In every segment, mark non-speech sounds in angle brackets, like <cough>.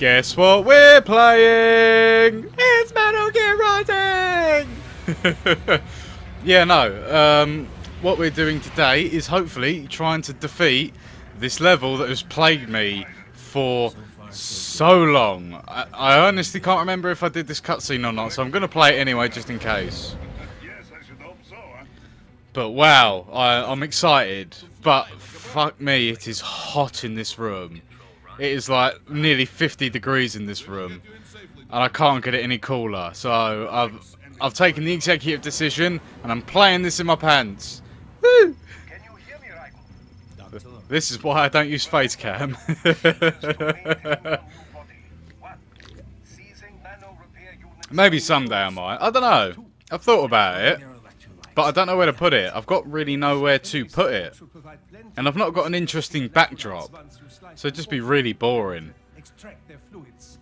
Guess what we're playing? It's Metal Gear Rising! <laughs> yeah, no. Um, what we're doing today is hopefully trying to defeat this level that has plagued me for so long. I, I honestly can't remember if I did this cutscene or not, so I'm going to play it anyway just in case. But wow, I, I'm excited. But fuck me, it is hot in this room. It is like nearly 50 degrees in this room, and I can't get it any cooler. So I've I've taken the executive decision, and I'm playing this in my pants. This is why I don't use face cam. <laughs> Maybe someday I might. I don't know. I've thought about it, but I don't know where to put it. I've got really nowhere to put it, and I've not got an interesting backdrop, so it'd just be really boring.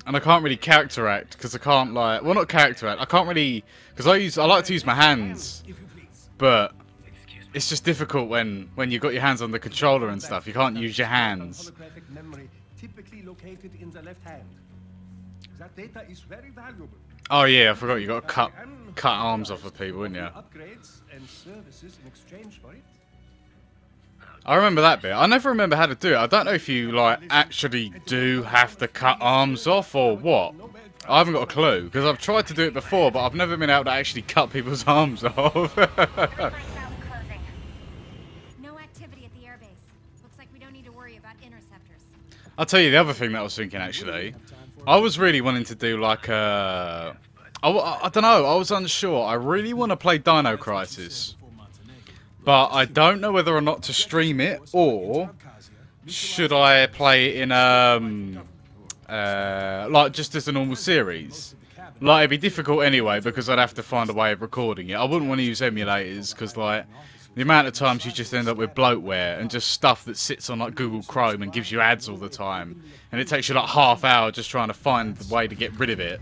And I can't really character act because I can't like well not character act I can't really because I use I like to use my hands but it's just difficult when when you've got your hands on the controller and stuff you can't use your hands. That data is very valuable. Oh yeah I forgot you got to cut cut arms off of people wouldn't you Upgrades and services in exchange for it. I remember that bit I never remember how to do it I don't know if you like actually do have to cut arms off or what I haven't got a clue because I've tried to do it before but I've never been able to actually cut people's <laughs> arms off Freight route closing. No activity at the airbase. Looks like we don't need to worry about interceptors. I'll tell you the other thing that I was thinking actually. I was really wanting to do like a. I, I, I don't know. I was unsure. I really want to play Dino Crisis, but I don't know whether or not to stream it or should I play it in um uh like just as a normal series. Like it'd be difficult anyway because I'd have to find a way of recording it. I wouldn't want to use emulators because like the amount of times you just end up with bloatware and just stuff that sits on like Google Chrome and gives you ads all the time, and it takes you like half hour just trying to find the way to get rid of it.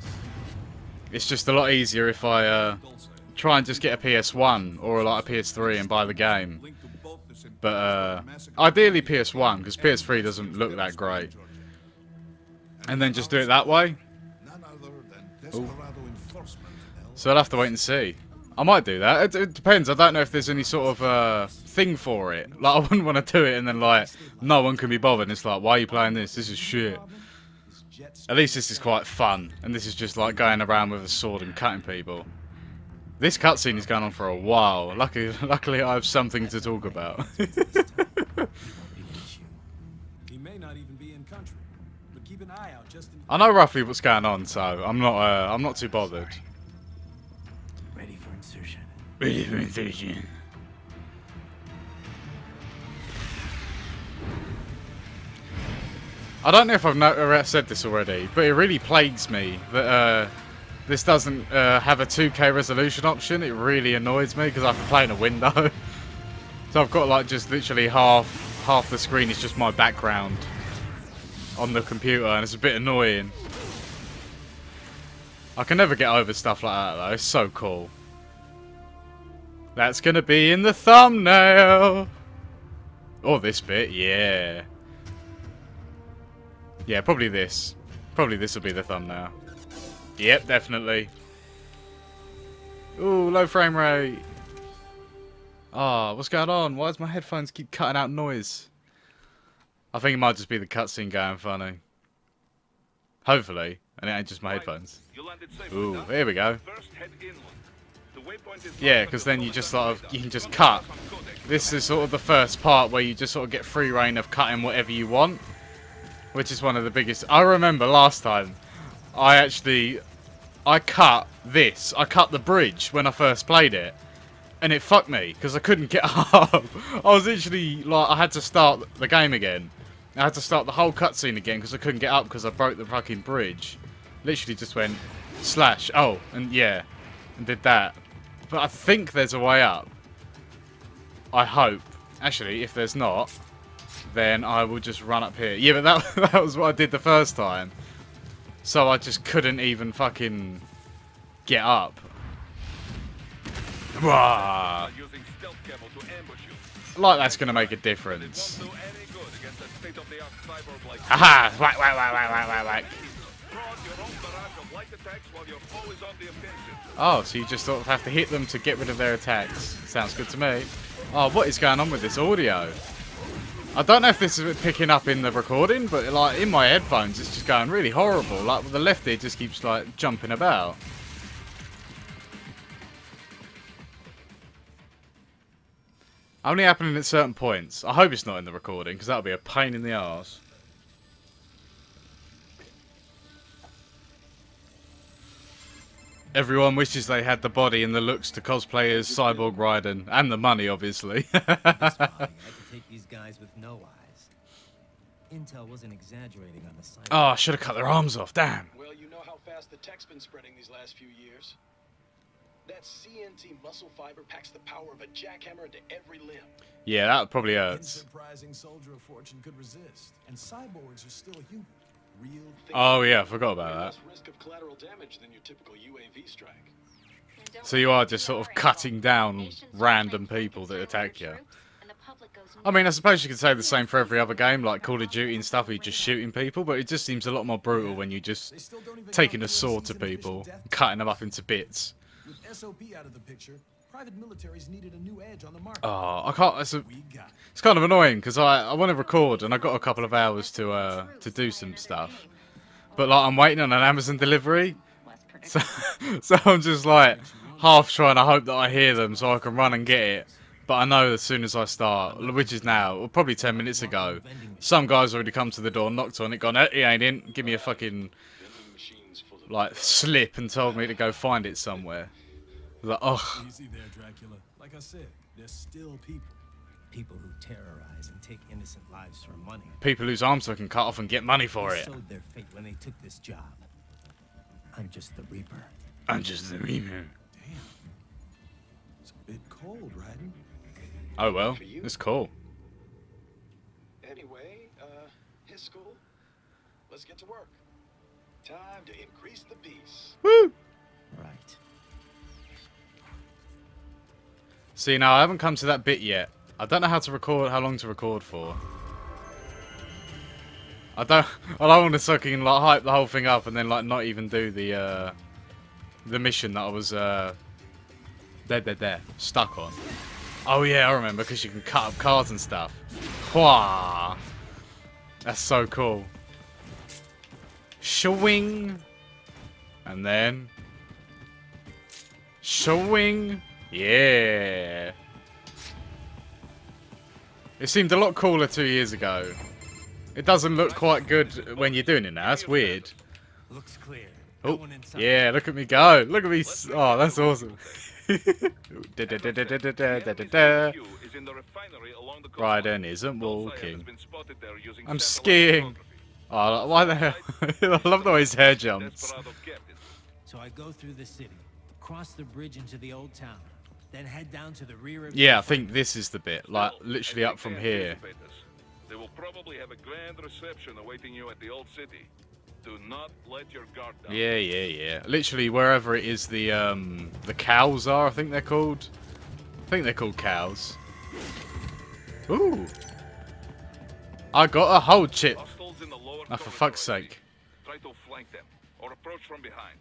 It's just a lot easier if I uh, try and just get a PS1 or like a PS3 and buy the game. But uh, ideally PS1 because PS3 doesn't look that great. And then just do it that way. None other than Desperado enforcement. So I'll have to wait and see. I might do that. It, it depends. I don't know if there's any sort of uh, thing for it. Like I wouldn't want to do it and then like no one can be bothered. It's like why are you playing this? This is shit. At least this is quite fun, and this is just like going around with a sword and cutting people. This cutscene is going on for a while. Luckily, <laughs> luckily I have something to talk about. <laughs> He may not even be in country, but keep an eye out just in I know roughly what's going on, so I'm not. Uh, I'm not too bothered. Ready. I don't know if I've uh, said this already, but it really plagues me that uh, this doesn't uh, have a 2K resolution option. It really annoys me because I have to play in a window. <laughs> so I've got like just literally half half the screen is just my background on the computer, and it's a bit annoying. I can never get over stuff like that though. It's so cool. That's gonna be in the thumbnail. Or this bit, yeah. Yeah, probably this. Probably this will be the thumbnail. Yep, definitely. Ooh, low frame rate. Ah, what's going on? Why does my headphones keep cutting out noise? I think it might just be the cutscene going funny. Hopefully. And it ain't just my headphones. Ooh, here we go. Yeah, because then you just sort of you can just cut. This is sort of the first part where you just sort of get free reign of cutting whatever you want, which is one of the biggest. I remember last time, I actually, I cut this. I cut the bridge when I first played it, and it fucked me because I couldn't get <laughs> up. I was literally like, I had to start the game again. I had to start the whole cutscene again because I couldn't get up because I broke the fucking bridge. Literally just went slash. Oh, and yeah, and did that. But I think there's a way up. I hope. Actually, if there's not, then I will just run up here. Yeah, but that, <laughs> that was what I did the first time. So I just couldn't even fucking get up. Like that's going to make a difference. Don't do any good against a a state-of-the-art cyborg like Whack, whack, whack, whack, whack, whack, Oh, so you just sort of have to hit them to get rid of their attacks. Sounds good to me. Oh, what is going on with this audio? I don't know if this is picking up in the recording, but like in my headphones, it's just going really horrible. Like the left ear just keeps like jumping about. Only happening at certain points. I hope it's not in the recording, because that would be a pain in the arse. Everyone wishes they had the body and the looks to cosplay as Cyborg Raiden, and the money, obviously. That's why I take these guys with no eyes. Intel wasn't exaggerating on the side. oh, ah, I should have cut their arms off. Damn. Well, you know how fast the tech's been spreading these last few years. That CNT muscle fiber packs the power of a jackhammer into every limb. Yeah, that probably hurts. Surprising soldier of fortune could resist. And cyborgs are still human. Real Oh yeah, I forgot about that. risk of collateral damage than your typical UAV strike. So you are just sort of cutting down random people that attack you. I mean, I suppose you could say the same for every other game, like Call of Duty and stuff, where you're just shooting people, but it just seems a lot more brutal when you're just still don't even taking a calculate sword to people, death cutting them up into bits. With SOP out of the picture, private militaries needed a new edge on the market. Oh, I can't. It's, a, we got it. it's kind of annoying because I, I want to record and I got a couple of hours to uh to do some stuff, but like I'm waiting on an Amazon delivery, so <laughs> so I'm just like half trying to hope that I hear them so I can run and get it. But I know as soon as I start, which is now, or probably 10 minutes ago, some guy's already come to the door, knocked on it, gone, he ain't in, give me a fucking, Vending machines full of like, slip and told me to go find it somewhere. Like, ugh. Easy there, Dracula. Like I said, they're still people. People who terrorize and take innocent lives for money. People whose arms I can cut off and get money for They it. sowed their fate when they took this job. I'm just the Reaper. I'm just the Reaper. Damn. It's a bit cold, Raiden. Oh well, it's cool. Anyway, uh, his school. Let's get to work. Time to increase the peace. Woo! Right. See, now I haven't come to that bit yet. I don't know how to record, how long to record for. I don't, <laughs> I don't want to fucking like hype the whole thing up and then like not even do the, uh, the mission that I was, uh, there, there, there, stuck on. Oh yeah, I remember, because you can cut up cars and stuff. Wah! That's so cool. Shwing! And then... Shwing! Yeah. It seemed a lot cooler two years ago. It doesn't look quite good when you're doing it now. That's weird. Looks clear. Oh, yeah, look at me go. Look at me. Oh, that's awesome. <laughs> Raiden isn't walking. I'm skiing. Oh, why the hell? <laughs> I love the way his hair jumps. So I go through the city, cross the bridge into the old town, then head down to the rear of Yeah, I think this is the bit, like Well, literally up from here. They will probably have a grand reception awaiting you at the old city. Do not let your guard down. Yeah, yeah, yeah. Literally wherever it is the um the cows are, I think they're called. I think they're called cows. Ooh. I got a whole chip. Hostiles in the lower Ah, for fuck's sake. Try to flank them or approach from behind.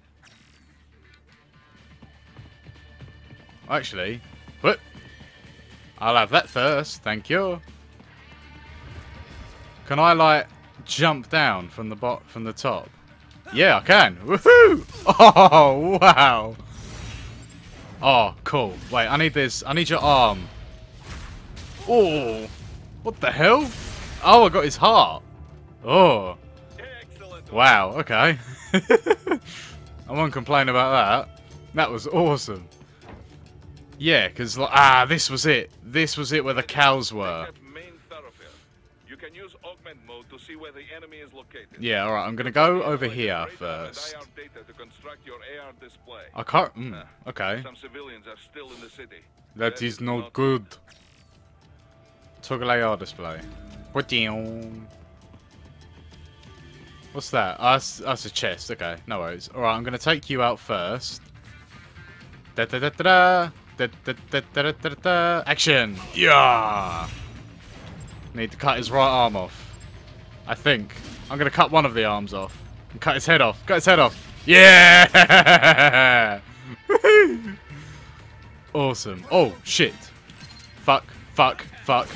Actually, what? I'll have that first, thank you. Can I like jump down from the bot from the top? Yeah, I can. Woohoo! <laughs> Oh wow! Oh, cool. Wait, I need this. I need your arm. Oh, what the hell? Oh, I got his heart. Oh, Excellent. wow. Okay. <laughs> I won't complain about that. That was awesome. Yeah, because like, ah, this was it. This was it where the cows were. Main thoroughfare. You can use augment mode to see where the enemy is located. Yeah, all right. I'm gonna go over here first. IR data to construct your AR display. I can't. Mm, okay, Some civilians are still in the city. that is not good. Toggle AR display. Ba-ding. What's that? Oh, that's, that's a chest. Okay, no worries. All right, I'm gonna take you out first. Da da da da da. Action! Yeah! Need to cut his right arm off. I think. I'm gonna cut one of the arms off. And cut his head off. Cut his head off. Yeah! <laughs> awesome. Oh, shit. Fuck, fuck, fuck.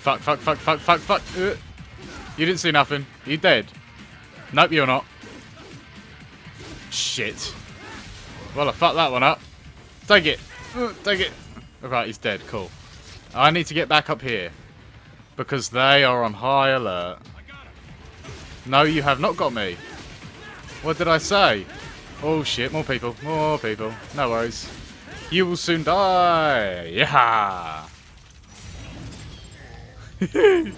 Fuck, fuck, fuck, fuck, fuck, fuck. Uh, you didn't see nothing. You dead. Nope, you're not. Shit. Well, I fucked that one up. Take it. Take it. Alright, he's dead. Cool. I need to get back up here. Because they are on high alert. No, you have not got me. What did I say? Oh shit, more people. More people. No worries. You will soon die. Yeah. <laughs>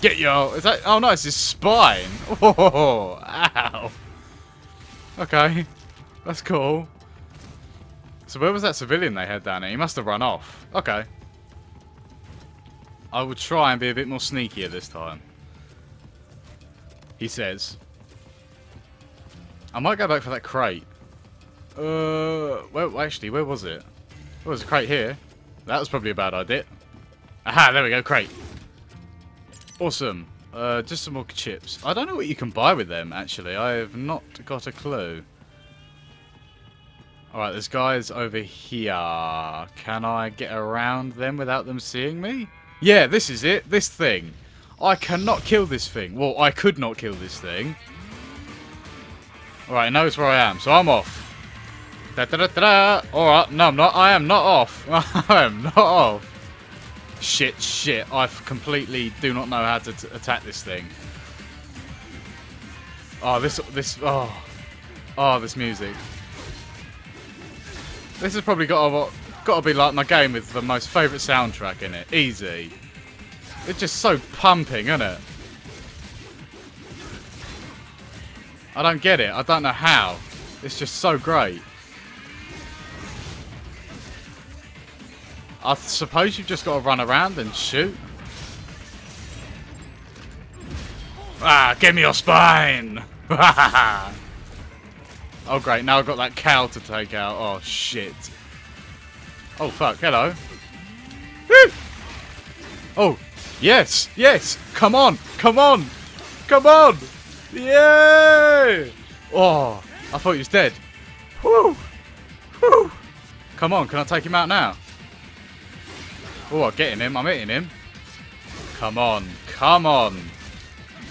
Get your. Is that? Oh no, it's his spine. <laughs> Oh, ow. Okay, that's cool. So where was that civilian they had down there? He must have run off. Okay. I will try and be a bit more sneakier this time. He says. I might go back for that crate. Uh, well, actually, where was it? There was a crate here. That was probably a bad idea. Aha, there we go, crate. Awesome. Uh, just some more chips. I don't know what you can buy with them, actually. I have not got a clue. Alright, there's guys over here. Can I get around them without them seeing me? Yeah, this is it. This thing. I cannot kill this thing. Well, I could not kill this thing. Alright, it knows where I am, so I'm off. Da da da da da. Alright, no, I'm not. I am not off. <laughs> I am not off. Shit, shit. I completely do not know how to attack this thing. Oh, this, this, oh. Oh, this music. This has probably got to, got to be like my game with the most favourite soundtrack in it. Easy. It's just so pumping, isn't it? I don't get it. I don't know how. It's just so great. I suppose you've just got to run around and shoot. Ah, give me your spine! <laughs> oh great, now I've got that cow to take out. Oh shit. Oh fuck, hello. Oh, yes, yes! Come on, come on! Come on! Yeah! Oh, I thought he was dead. Woo! Woo! Come on, can I take him out now? Oh, I'm getting him. I'm hitting him. Come on. Come on.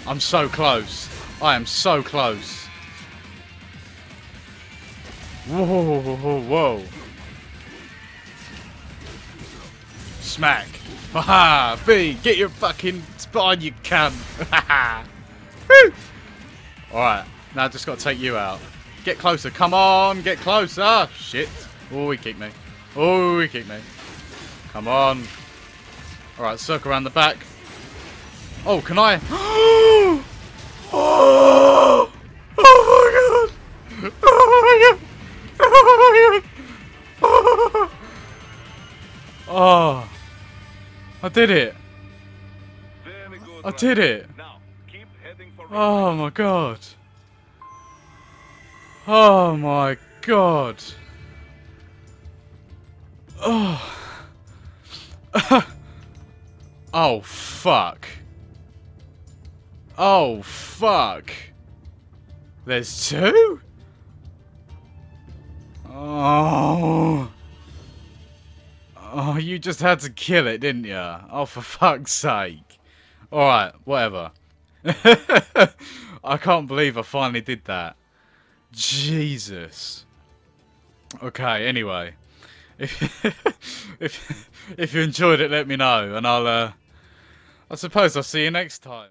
I'm so close. I am so close. Whoa, whoa, whoa, whoa. Smack. Haha, B, get your fucking spine, you cunt. <laughs> Alright, now I just got to take you out. Get closer. Come on, get closer. Shit. Oh, he kicked me. Oh, he kicked me. Come on. Alright, circle around the back. Oh, can I? <gasps> oh, oh my god! Oh my god! Oh! <laughs> I did it! I did it! Oh my god! Oh my god! Oh. <laughs> oh fuck. Oh fuck. There's two? Oh. Oh, you just had to kill it, didn't you? Oh, for fuck's sake. Alright, whatever. <laughs> I can't believe I finally did that. Jesus. Okay, anyway. If <laughs> if if you enjoyed it, let me know, and I'll uh, I suppose I'll see you next time.